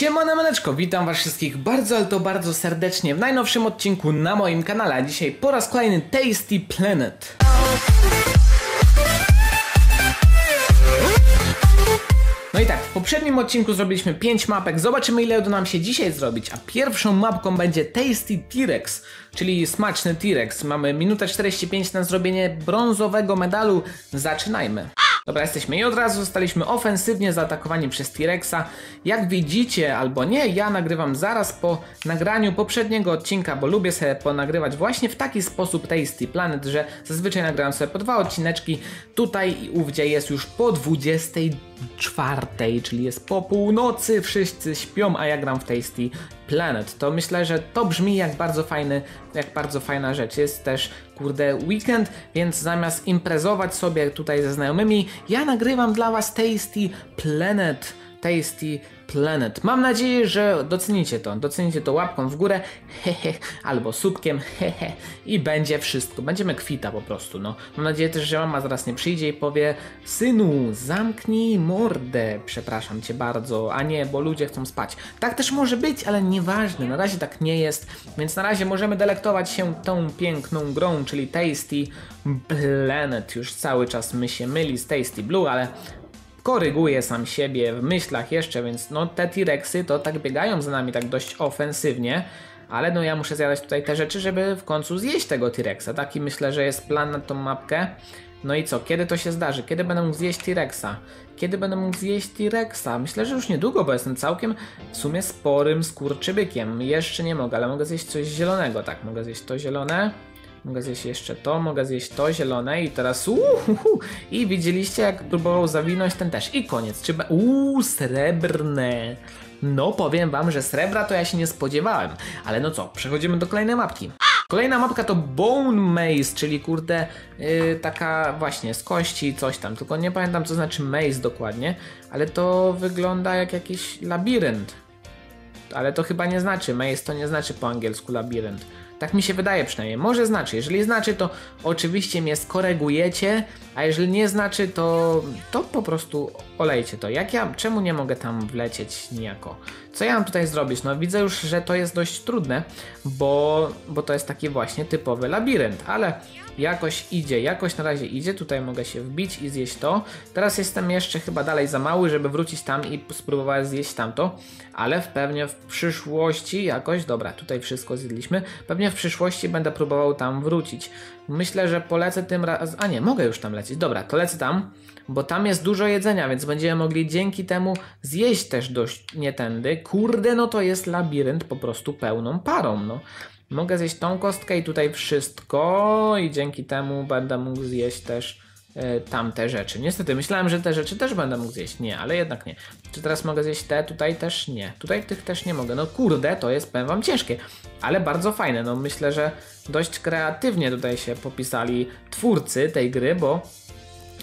Siemano maneczko, witam was wszystkich bardzo, ale to bardzo serdecznie w najnowszym odcinku na moim kanale, a dzisiaj po raz kolejny Tasty Planet. No i tak, w poprzednim odcinku zrobiliśmy 5 mapek, zobaczymy ile uda nam się dzisiaj zrobić, a pierwszą mapką będzie Tasty T-Rex, czyli smaczny T-Rex. Mamy minutę 45 na zrobienie brązowego medalu, zaczynajmy. Dobra, jesteśmy i od razu zostaliśmy ofensywnie zaatakowani przez T-Rexa. Jak widzicie albo nie, ja nagrywam zaraz po nagraniu poprzedniego odcinka, bo lubię sobie ponagrywać właśnie w taki sposób Tasty Planet, że zazwyczaj nagrywam sobie po dwa odcineczki. Tutaj i ówdzie jest już po 24, czyli jest po północy, wszyscy śpią, a ja gram w Tasty Planet. To myślę, że to brzmi jak bardzo fajny, jak bardzo fajna rzecz. Jest też kurde weekend, więc zamiast imprezować sobie tutaj ze znajomymi, ja nagrywam dla was Tasty Planet. Tasty Planet. Mam nadzieję, że docenicie to. Docenicie to łapką w górę, hehe, albo subkiem, hehe, i będzie wszystko. Będziemy kwita po prostu, no. Mam nadzieję też, że mama zaraz nie przyjdzie i powie Synu, zamknij mordę, przepraszam cię bardzo, a nie, bo ludzie chcą spać. Tak też może być, ale nieważne, na razie tak nie jest, więc na razie możemy delektować się tą piękną grą, czyli Tasty Planet. Już cały czas my się myli z Tasty Blue, ale koryguje sam siebie w myślach jeszcze, więc no te T-Rexy to tak biegają za nami tak dość ofensywnie, ale no ja muszę zjadać tutaj te rzeczy, żeby w końcu zjeść tego T-Rexa. Taki myślę, że jest plan na tą mapkę. No i co, kiedy to się zdarzy? Kiedy będę mógł zjeść T-Rexa? Kiedy będę mógł zjeść T-Rexa? Myślę, że już niedługo, bo jestem całkiem w sumie sporym skurczybykiem. Jeszcze nie mogę, ale mogę zjeść coś zielonego. Tak, mogę zjeść to zielone. Mogę zjeść jeszcze to, mogę zjeść to zielone i teraz uuu, i widzieliście jak próbował zawinąć ten też i koniec. Czy uuu, srebrne. No powiem wam, że srebra to ja się nie spodziewałem. Ale no co, przechodzimy do kolejnej mapki. Kolejna mapka to Bone Maze, czyli kurde yy, taka właśnie z kości coś tam, tylko nie pamiętam co znaczy maze dokładnie, ale to wygląda jak jakiś labirynt. Ale to chyba nie znaczy, maze to nie znaczy po angielsku labirynt. Tak mi się wydaje przynajmniej. Może znaczy. Jeżeli znaczy, to oczywiście mnie skorygujecie, a jeżeli nie znaczy, to, to po prostu olejcie to. Jak ja, czemu nie mogę tam wlecieć niejako? Co ja mam tutaj zrobić? No widzę już, że to jest dość trudne, bo, bo to jest taki właśnie typowy labirynt, ale jakoś idzie, jakoś na razie idzie, tutaj mogę się wbić i zjeść to. Teraz jestem jeszcze chyba dalej za mały, żeby wrócić tam i spróbować zjeść tamto, ale w pewnie w przyszłości jakoś, dobra, tutaj wszystko zjedliśmy, pewnie w przyszłości będę próbował tam wrócić. Myślę, że polecę tym razem, a nie, mogę już tam lecieć, dobra, to lecę tam, bo tam jest dużo jedzenia, więc będziemy mogli dzięki temu zjeść też dość nie tędy. Kurde, no to jest labirynt po prostu pełną parą, no. Mogę zjeść tą kostkę i tutaj wszystko i dzięki temu będę mógł zjeść też y, tamte rzeczy. Niestety myślałem, że te rzeczy też będę mógł zjeść. Nie, ale jednak nie. Czy teraz mogę zjeść te? Tutaj też nie. Tutaj tych też nie mogę. No kurde, to jest powiem wam ciężkie, ale bardzo fajne. No myślę, że dość kreatywnie tutaj się popisali twórcy tej gry, bo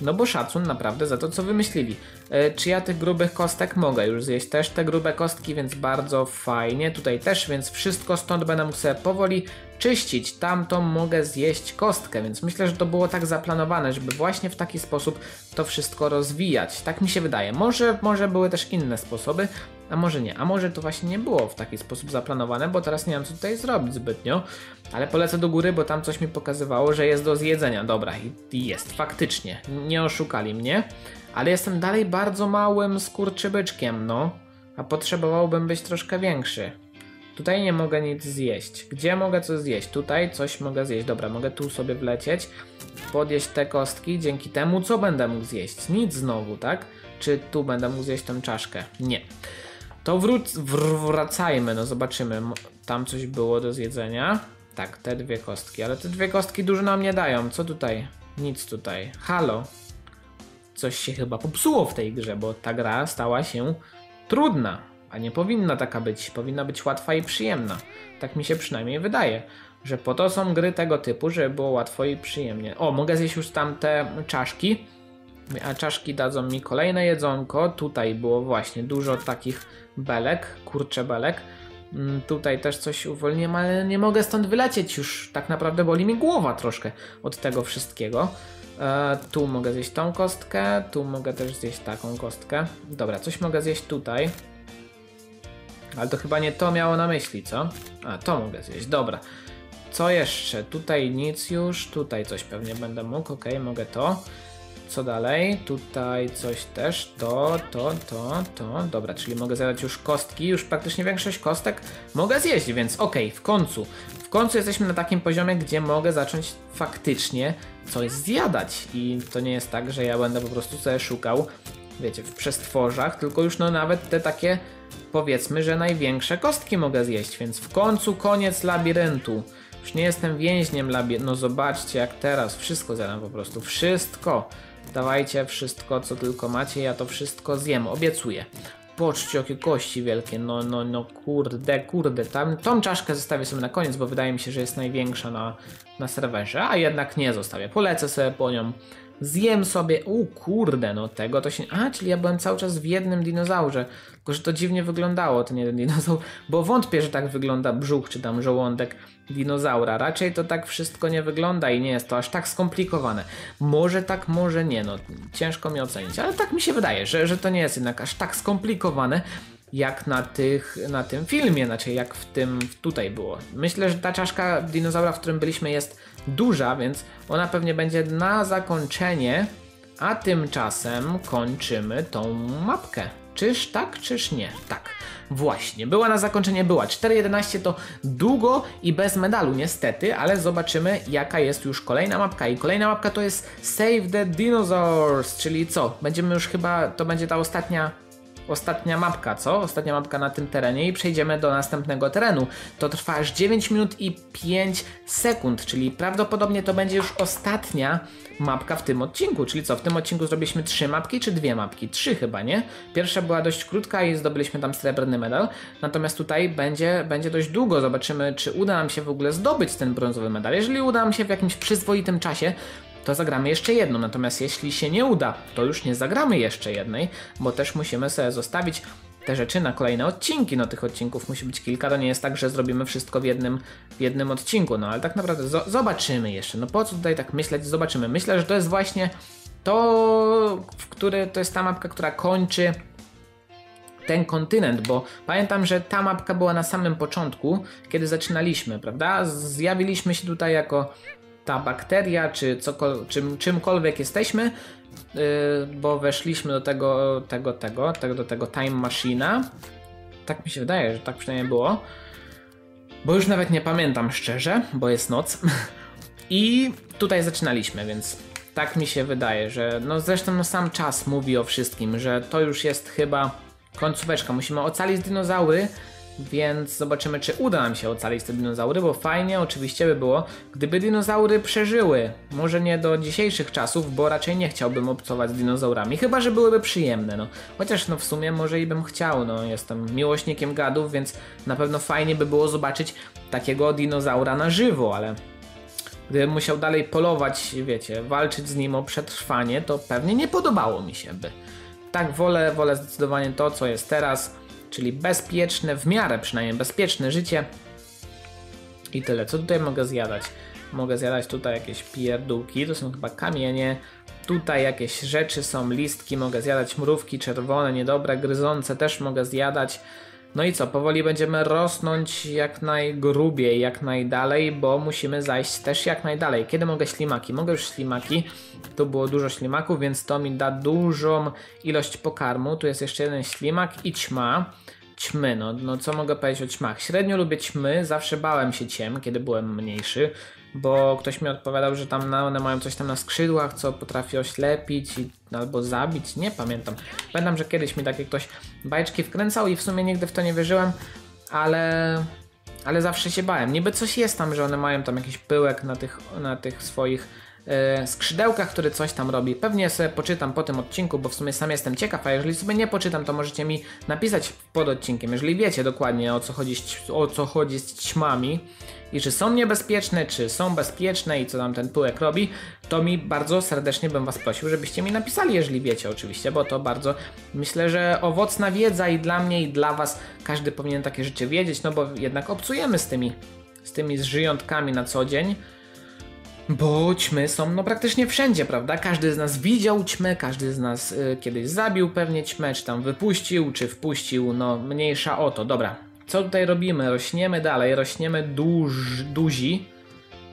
no bo szacun naprawdę za to, co wymyślili. E, czy ja tych grubych kostek mogę już zjeść? Też te grube kostki, więc bardzo fajnie. Tutaj też, więc wszystko stąd będę mógł sobie powoli czyścić. Tamtą mogę zjeść kostkę, więc myślę, że to było tak zaplanowane, żeby właśnie w taki sposób to wszystko rozwijać. Tak mi się wydaje. Może, może były też inne sposoby, a może nie. A może to właśnie nie było w taki sposób zaplanowane, bo teraz nie wiem co tutaj zrobić zbytnio. Ale polecę do góry, bo tam coś mi pokazywało, że jest do zjedzenia. Dobra, i jest, faktycznie. Nie oszukali mnie. Ale jestem dalej bardzo małym skurczybyczkiem, no. A potrzebowałbym być troszkę większy. Tutaj nie mogę nic zjeść. Gdzie mogę coś zjeść? Tutaj coś mogę zjeść. Dobra, mogę tu sobie wlecieć, podjeść te kostki. Dzięki temu co będę mógł zjeść? Nic znowu, tak? Czy tu będę mógł zjeść tę czaszkę? Nie. To wróc, wracajmy, no zobaczymy. Tam coś było do zjedzenia. Tak, te dwie kostki, ale te dwie kostki dużo nam nie dają. Co tutaj? Nic tutaj. Halo. Coś się chyba popsuło w tej grze, bo ta gra stała się trudna. A nie powinna taka być. Powinna być łatwa i przyjemna. Tak mi się przynajmniej wydaje. Że po to są gry tego typu, żeby było łatwo i przyjemnie. O, mogę zjeść już tamte czaszki. A czaszki dadzą mi kolejne jedzonko. Tutaj było właśnie dużo takich belek, kurcze belek. Mm, tutaj też coś uwolniłem, ale nie mogę stąd wylecieć już. Tak naprawdę boli mi głowa troszkę od tego wszystkiego. E, tu mogę zjeść tą kostkę, tu mogę też zjeść taką kostkę. Dobra, coś mogę zjeść tutaj. Ale to chyba nie to miało na myśli, co? A, to mogę zjeść, dobra. Co jeszcze? Tutaj nic już, tutaj coś pewnie będę mógł, ok, mogę to. Co dalej? Tutaj coś też, to, to, to, to. Dobra, czyli mogę zjadać już kostki, już praktycznie większość kostek mogę zjeść, więc ok, w końcu. W końcu jesteśmy na takim poziomie, gdzie mogę zacząć faktycznie coś zjadać. I to nie jest tak, że ja będę po prostu sobie szukał, wiecie, w przestworzach, tylko już no nawet te takie, powiedzmy, że największe kostki mogę zjeść, więc w końcu koniec labiryntu. Już nie jestem więźniem labiryntu. No zobaczcie jak teraz, wszystko zjadam po prostu, wszystko. Dawajcie wszystko, co tylko macie, ja to wszystko zjem, obiecuję. Poczcie, jakie kości wielkie, no, no, no, kurde, kurde, tam, tą czaszkę zostawię sobie na koniec, bo wydaje mi się, że jest największa na, na serwerze, a jednak nie zostawię, polecę sobie po nią, zjem sobie, u kurde, no tego to się, a, czyli ja byłem cały czas w jednym dinozaurze, tylko, że to dziwnie wyglądało, ten jeden dinozaur, bo wątpię, że tak wygląda brzuch, czy tam żołądek dinozaura. Raczej to tak wszystko nie wygląda i nie jest to aż tak skomplikowane. Może tak, może nie, no ciężko mi ocenić, ale tak mi się wydaje, że, że to nie jest jednak aż tak skomplikowane jak na, tych, na tym filmie, znaczy jak w tym tutaj było. Myślę, że ta czaszka dinozaura, w którym byliśmy jest duża, więc ona pewnie będzie na zakończenie, a tymczasem kończymy tą mapkę. Czyż tak, czyż nie? Tak. Właśnie, była na zakończenie, była. 4.11 to długo i bez medalu niestety, ale zobaczymy jaka jest już kolejna mapka i kolejna mapka to jest Save the Dinosaurs, czyli co? Będziemy już chyba, to będzie ta ostatnia ostatnia mapka, co? Ostatnia mapka na tym terenie i przejdziemy do następnego terenu. To trwa aż 9 minut i 5 sekund, czyli prawdopodobnie to będzie już ostatnia mapka w tym odcinku. Czyli co, w tym odcinku zrobiliśmy 3 mapki czy dwie mapki? 3 chyba, nie? Pierwsza była dość krótka i zdobyliśmy tam srebrny medal, natomiast tutaj będzie, będzie dość długo. Zobaczymy, czy uda nam się w ogóle zdobyć ten brązowy medal. Jeżeli uda nam się w jakimś przyzwoitym czasie, to zagramy jeszcze jedną. Natomiast jeśli się nie uda, to już nie zagramy jeszcze jednej, bo też musimy sobie zostawić te rzeczy na kolejne odcinki. No tych odcinków musi być kilka, to nie jest tak, że zrobimy wszystko w jednym, w jednym odcinku. No ale tak naprawdę zobaczymy jeszcze. No po co tutaj tak myśleć? Zobaczymy. Myślę, że to jest właśnie to, w który to jest ta mapka, która kończy ten kontynent, bo pamiętam, że ta mapka była na samym początku, kiedy zaczynaliśmy, prawda? Zjawiliśmy się tutaj jako ta bakteria, czy czym, czymkolwiek jesteśmy, yy, bo weszliśmy do tego, tego, tego, tego, do tego time machina. Tak mi się wydaje, że tak przynajmniej było. Bo już nawet nie pamiętam szczerze, bo jest noc. I tutaj zaczynaliśmy, więc tak mi się wydaje, że no zresztą no sam czas mówi o wszystkim, że to już jest chyba końcóweczka. Musimy ocalić dinozaury, więc zobaczymy, czy uda nam się ocalić te dinozaury, bo fajnie oczywiście by było, gdyby dinozaury przeżyły. Może nie do dzisiejszych czasów, bo raczej nie chciałbym obcować z dinozaurami, chyba że byłyby przyjemne, no. Chociaż no w sumie może i bym chciał, no. Jestem miłośnikiem gadów, więc na pewno fajnie by było zobaczyć takiego dinozaura na żywo, ale gdybym musiał dalej polować, wiecie, walczyć z nim o przetrwanie, to pewnie nie podobało mi się by. Tak, wolę, wolę zdecydowanie to, co jest teraz czyli bezpieczne, w miarę przynajmniej bezpieczne życie. I tyle. Co tutaj mogę zjadać? Mogę zjadać tutaj jakieś pierdółki, to są chyba kamienie. Tutaj jakieś rzeczy są, listki, mogę zjadać mrówki czerwone, niedobre, gryzące też mogę zjadać. No i co, powoli będziemy rosnąć jak najgrubiej, jak najdalej, bo musimy zajść też jak najdalej. Kiedy mogę ślimaki? Mogę już ślimaki. Tu było dużo ślimaków, więc to mi da dużą ilość pokarmu. Tu jest jeszcze jeden ślimak i ćma. Ćmy, no, no co mogę powiedzieć o ćmach? Średnio lubię ćmy, zawsze bałem się ciem, kiedy byłem mniejszy bo ktoś mi odpowiadał, że tam one mają coś tam na skrzydłach, co potrafi oślepić i, albo zabić, nie pamiętam. Pamiętam, że kiedyś mi takie ktoś bajeczki wkręcał i w sumie nigdy w to nie wierzyłem, ale, ale zawsze się bałem. Niby coś jest tam, że one mają tam jakiś pyłek na tych, na tych swoich skrzydełkach, który coś tam robi. Pewnie sobie poczytam po tym odcinku, bo w sumie sam jestem ciekaw, a jeżeli sobie nie poczytam, to możecie mi napisać pod odcinkiem, jeżeli wiecie dokładnie o co chodzi, o co chodzi z ćmami i czy są niebezpieczne, czy są bezpieczne i co tam ten pyłek robi, to mi bardzo serdecznie bym Was prosił, żebyście mi napisali, jeżeli wiecie oczywiście, bo to bardzo myślę, że owocna wiedza i dla mnie i dla Was każdy powinien takie rzeczy wiedzieć, no bo jednak obcujemy z tymi, z tymi żyjątkami na co dzień. Bo ćmy są no praktycznie wszędzie, prawda? Każdy z nas widział ćmę, każdy z nas y, kiedyś zabił pewnie ćmę, czy tam wypuścił, czy wpuścił, no mniejsza o to. Dobra, co tutaj robimy? Rośniemy dalej, rośniemy duż, duzi.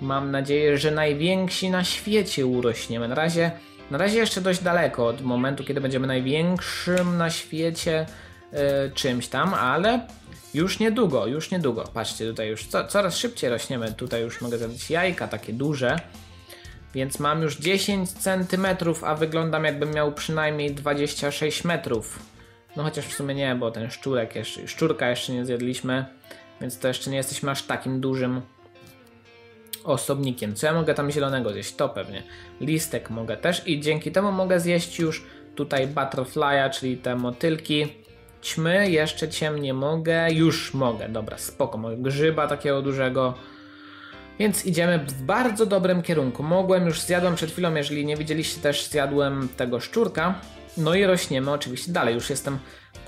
Mam nadzieję, że najwięksi na świecie urośniemy. Na razie, na razie jeszcze dość daleko od momentu, kiedy będziemy największym na świecie czymś tam, ale już niedługo, już niedługo. Patrzcie, tutaj już co, coraz szybciej rośniemy. Tutaj już mogę zadać jajka takie duże. Więc mam już 10 cm, a wyglądam jakbym miał przynajmniej 26 metrów. No chociaż w sumie nie, bo ten szczurek jeszcze, szczurka jeszcze nie zjedliśmy, więc to jeszcze nie jesteśmy aż takim dużym osobnikiem. Co ja mogę tam zielonego zjeść? To pewnie. Listek mogę też i dzięki temu mogę zjeść już tutaj butterfly'a, czyli te motylki. Ćmy, jeszcze ciem nie mogę. Już mogę, dobra, spoko. Mogę grzyba takiego dużego. Więc idziemy w bardzo dobrym kierunku. Mogłem, już zjadłem przed chwilą, jeżeli nie widzieliście też zjadłem tego szczurka. No i rośniemy oczywiście dalej. Już jestem,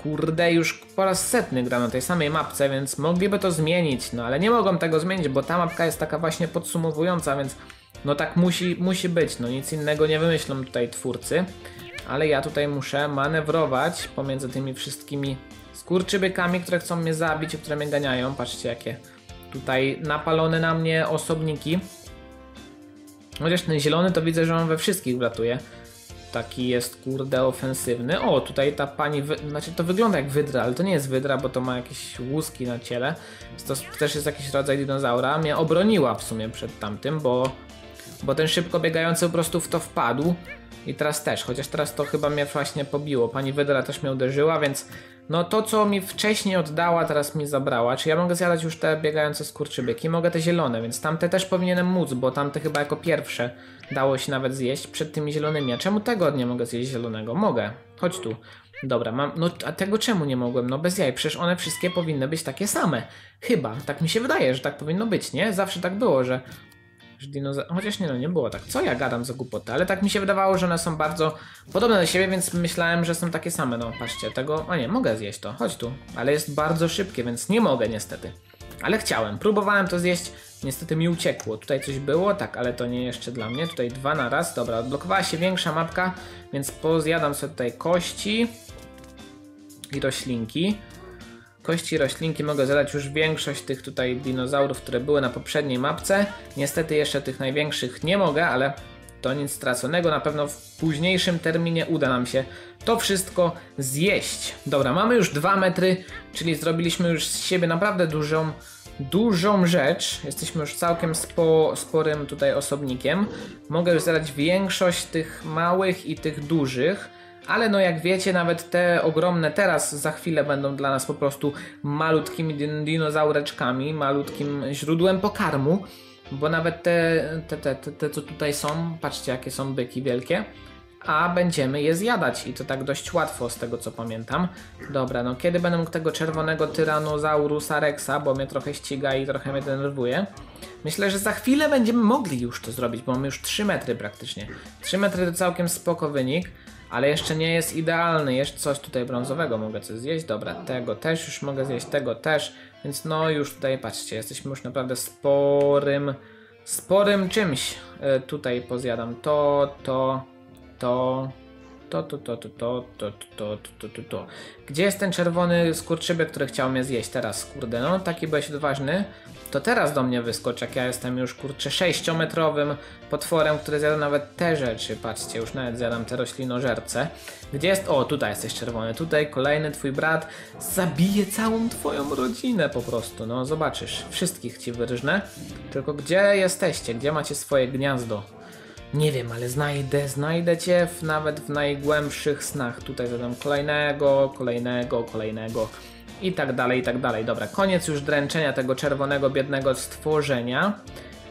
kurde, już po raz setny gram na tej samej mapce, więc mogliby to zmienić. No ale nie mogą tego zmienić, bo ta mapka jest taka właśnie podsumowująca, więc no tak musi, musi być. No nic innego nie wymyślą tutaj twórcy. Ale ja tutaj muszę manewrować pomiędzy tymi wszystkimi skurczybykami, które chcą mnie zabić i które mnie ganiają. Patrzcie jakie tutaj napalone na mnie osobniki. Chociaż ten zielony to widzę, że on we wszystkich wlatuje. Taki jest kurde ofensywny. O, tutaj ta pani, wy... znaczy to wygląda jak wydra, ale to nie jest wydra, bo to ma jakieś łuski na ciele. To też jest jakiś rodzaj dinozaura. Mnie obroniła w sumie przed tamtym, bo, bo ten szybko biegający po prostu w to wpadł. I teraz też, chociaż teraz to chyba mnie właśnie pobiło. Pani Wydra też mnie uderzyła, więc no to co mi wcześniej oddała, teraz mi zabrała. Czy ja mogę zjadać już te biegające skurczybyki? Mogę te zielone, więc tamte też powinienem móc, bo tamte chyba jako pierwsze dało się nawet zjeść przed tymi zielonymi. A czemu tego nie mogę zjeść zielonego? Mogę. Chodź tu. Dobra, mam. No a tego czemu nie mogłem? No bez jaj, przecież one wszystkie powinny być takie same. Chyba, tak mi się wydaje, że tak powinno być, nie? Zawsze tak było, że że dinozaur... Chociaż nie no, nie było tak. Co ja gadam za głupotę? Ale tak mi się wydawało, że one są bardzo podobne do siebie, więc myślałem, że są takie same. No, patrzcie, tego... A nie, mogę zjeść to. Chodź tu. Ale jest bardzo szybkie, więc nie mogę niestety. Ale chciałem. Próbowałem to zjeść. Niestety mi uciekło. Tutaj coś było, tak, ale to nie jeszcze dla mnie. Tutaj dwa na raz. Dobra, odblokowała się większa mapka, więc pozjadam sobie tutaj kości i roślinki kości roślinki mogę zadać już większość tych tutaj dinozaurów, które były na poprzedniej mapce. Niestety jeszcze tych największych nie mogę, ale to nic straconego. Na pewno w późniejszym terminie uda nam się to wszystko zjeść. Dobra, mamy już 2 metry, czyli zrobiliśmy już z siebie naprawdę dużą, dużą rzecz. Jesteśmy już całkiem spo, sporym tutaj osobnikiem. Mogę już zadać większość tych małych i tych dużych. Ale no jak wiecie, nawet te ogromne teraz za chwilę będą dla nas po prostu malutkimi din dinozaureczkami, malutkim źródłem pokarmu. Bo nawet te, te, te, te, te co tutaj są, patrzcie jakie są byki wielkie a będziemy je zjadać i to tak dość łatwo z tego co pamiętam. Dobra, no kiedy będę mógł tego czerwonego Tyrannosaurusa Rexa, bo mnie trochę ściga i trochę mnie denerwuje. Myślę, że za chwilę będziemy mogli już to zrobić, bo mamy już 3 metry praktycznie. 3 metry to całkiem spoko wynik. Ale jeszcze nie jest idealny, jeszcze coś tutaj brązowego mogę coś zjeść, dobra, tego też już mogę zjeść, tego też, więc no już tutaj patrzcie, jesteśmy już naprawdę sporym, sporym czymś. E, tutaj pozjadam to, to, to, to, to, to, to, to, to, to, to, to, to. Gdzie jest ten czerwony skurczybek, który chciał mnie zjeść teraz, kurde, no taki byłeś odważny, to teraz do mnie wyskocz, jak ja jestem już kurczę 6-metrowym potworem, który zjada nawet te rzeczy. Patrzcie, już nawet zjadam te roślinożerce. Gdzie jest? O, tutaj jesteś czerwony. Tutaj kolejny twój brat zabije całą twoją rodzinę po prostu. No zobaczysz, wszystkich ci wyrżnę. Tylko gdzie jesteście? Gdzie macie swoje gniazdo? Nie wiem, ale znajdę, znajdę cię w, nawet w najgłębszych snach. Tutaj zadam kolejnego, kolejnego, kolejnego i tak dalej, i tak dalej. Dobra, koniec już dręczenia tego czerwonego, biednego stworzenia.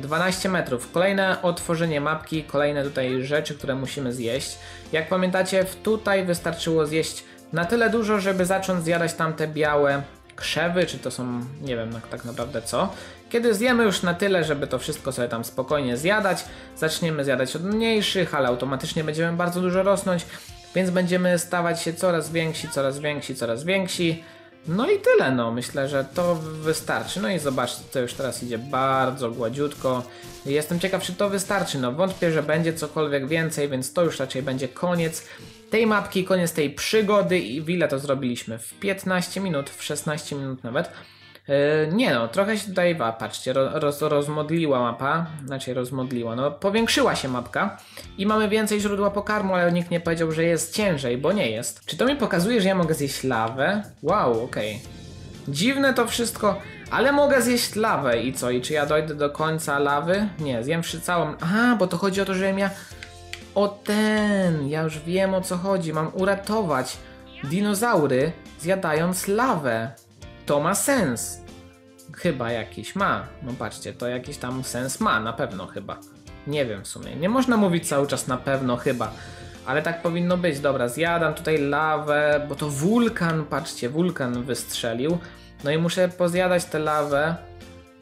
12 metrów. Kolejne otworzenie mapki, kolejne tutaj rzeczy, które musimy zjeść. Jak pamiętacie, tutaj wystarczyło zjeść na tyle dużo, żeby zacząć zjadać tamte białe krzewy, czy to są, nie wiem tak naprawdę co. Kiedy zjemy już na tyle, żeby to wszystko sobie tam spokojnie zjadać, zaczniemy zjadać od mniejszych, ale automatycznie będziemy bardzo dużo rosnąć, więc będziemy stawać się coraz więksi, coraz więksi, coraz więksi. No i tyle, no. Myślę, że to wystarczy. No i zobaczcie, to już teraz idzie bardzo gładziutko. Jestem ciekaw, czy to wystarczy. No wątpię, że będzie cokolwiek więcej, więc to już raczej będzie koniec tej mapki, koniec tej przygody i ile to zrobiliśmy? W 15 minut, w 16 minut nawet. Yy, nie no, trochę się tutaj, patrzcie, ro, roz, rozmodliła mapa, znaczy rozmodliła, no powiększyła się mapka i mamy więcej źródła pokarmu, ale nikt nie powiedział, że jest ciężej, bo nie jest. Czy to mi pokazuje, że ja mogę zjeść lawę? Wow, okej. Dziwne to wszystko, ale mogę zjeść lawę i co? I czy ja dojdę do końca lawy? Nie, zjem całą... Aha, bo to chodzi o to, że ja... O ten, ja już wiem o co chodzi, mam uratować dinozaury zjadając lawę. To ma sens. Chyba jakiś ma. No patrzcie, to jakiś tam sens ma, na pewno chyba. Nie wiem w sumie. Nie można mówić cały czas na pewno chyba. Ale tak powinno być. Dobra, zjadam tutaj lawę, bo to wulkan, patrzcie, wulkan wystrzelił. No i muszę pozjadać tę lawę.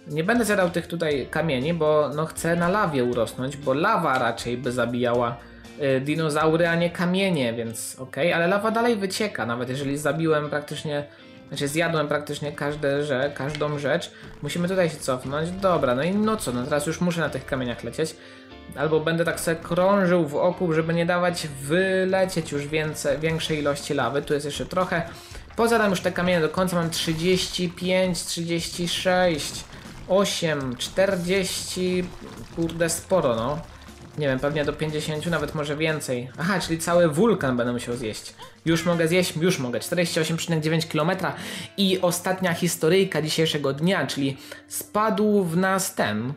Nie będę zjadał tych tutaj kamieni, bo no chcę na lawie urosnąć, bo lawa raczej by zabijała y, dinozaury, a nie kamienie, więc okej, ale lawa dalej wycieka, nawet jeżeli zabiłem praktycznie, znaczy zjadłem praktycznie każde, że, każdą rzecz. Musimy tutaj się cofnąć, dobra, no i no co, no teraz już muszę na tych kamieniach lecieć. Albo będę tak sobie krążył w oku, żeby nie dawać wylecieć już więcej, większej ilości lawy. Tu jest jeszcze trochę. Pozadam już te kamienie do końca, mam 35, 36, 8, 40, kurde sporo no. Nie wiem, pewnie do 50, nawet może więcej. Aha, czyli cały wulkan będę musiał zjeść. Już mogę zjeść, już mogę. 48,9 km. I ostatnia historyjka dzisiejszego dnia, czyli spadł w nas ten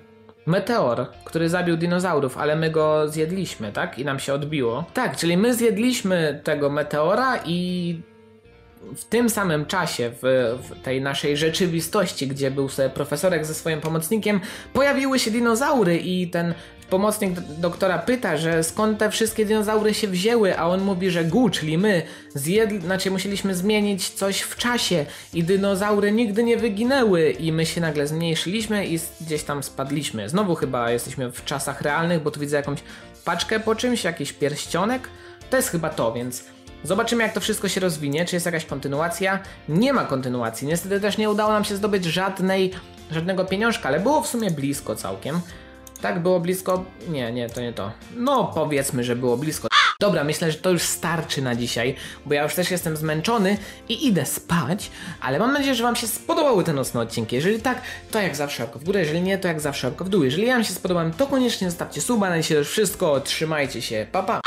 meteor, który zabił dinozaurów, ale my go zjedliśmy, tak? I nam się odbiło. Tak, czyli my zjedliśmy tego meteora i w tym samym czasie, w, w, tej naszej rzeczywistości, gdzie był sobie profesorek ze swoim pomocnikiem, pojawiły się dinozaury i ten pomocnik doktora pyta, że skąd te wszystkie dinozaury się wzięły, a on mówi, że gu, czyli my, zjedli, znaczy musieliśmy zmienić coś w czasie i dinozaury nigdy nie wyginęły i my się nagle zmniejszyliśmy i gdzieś tam spadliśmy. Znowu chyba jesteśmy w czasach realnych, bo tu widzę jakąś paczkę po czymś, jakiś pierścionek. To jest chyba to, więc Zobaczymy, jak to wszystko się rozwinie, czy jest jakaś kontynuacja. Nie ma kontynuacji. Niestety też nie udało nam się zdobyć żadnej, żadnego pieniążka, ale było w sumie blisko całkiem. Tak, było blisko. Nie, nie, to nie to. No, powiedzmy, że było blisko. Dobra, myślę, że to już starczy na dzisiaj, bo ja już też jestem zmęczony i idę spać, ale mam nadzieję, że Wam się spodobały te nocne odcinki. Jeżeli tak, to jak zawsze łapka w górę, jeżeli nie, to jak zawsze łapka w dół. Jeżeli Wam się spodobałem, to koniecznie zostawcie suba, na dzisiaj to już wszystko, trzymajcie się, pa pa!